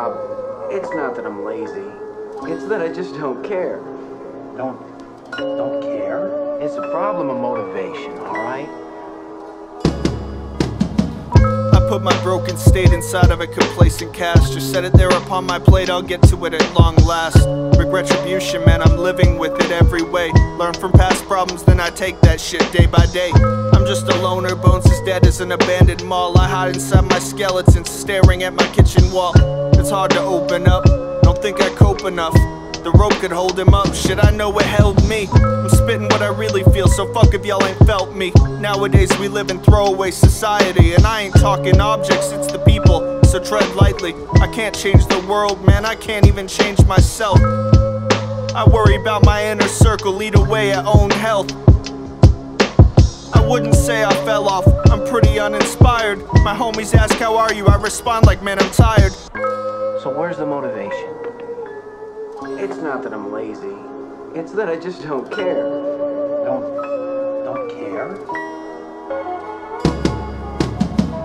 Bob, it's not that I'm lazy. It's that I just don't care. Don't, don't care? It's a problem of motivation, alright? I put my broken state inside of a complacent cast. Just set it there upon my plate, I'll get to it at long last. Retribution, man, I'm living with it every way. Learn from past problems, then I take that shit day by day. I'm just a loner, bones as dead as an abandoned mall. I hide inside my skeleton, staring at my kitchen wall. It's hard to open up, don't think I cope enough. The rope could hold him up, shit, I know it held me. I'm spitting what I really feel, so fuck if y'all ain't felt me. Nowadays we live in throwaway society, and I ain't talking objects, it's the people, so tread lightly. I can't change the world, man, I can't even change myself. I worry about my inner circle, lead away at own health. I wouldn't say I fell off, I'm pretty uninspired. My homies ask, How are you? I respond like, Man, I'm tired. So, where's the motivation? It's not that I'm lazy, it's that I just don't care. Don't, don't care?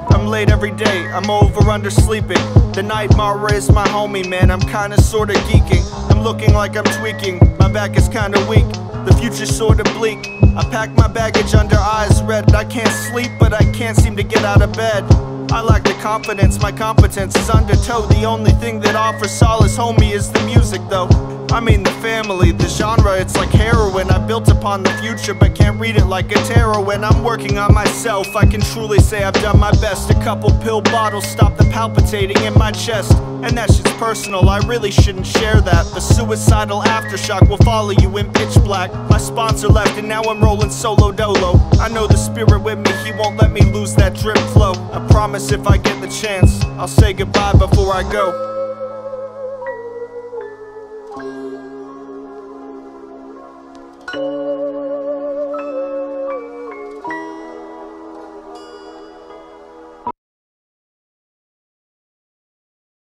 I'm late every day, I'm over under sleeping. The night Mara is my homie, man, I'm kinda sorta geeking. I'm looking like I'm tweaking, my back is kinda weak. The future's sorta bleak. I pack my baggage under eyes red. I can't sleep, but I can't seem to get out of bed. I lack the confidence, my competence is undertow. The only thing that offers solace, homie, is the music, though. I mean the family, the genre, it's like heroin. I built upon the future but can't read it like a tarot. When I'm working on myself, I can truly say I've done my best. A couple pill bottles stop the palpitating in my chest And that shit's personal, I really shouldn't share that. The suicidal aftershock will follow you in pitch black. My sponsor left and now I'm rolling solo dolo. I know the spirit with me, he won't let me lose that drip flow. I promise if I get the chance, I'll say goodbye before I go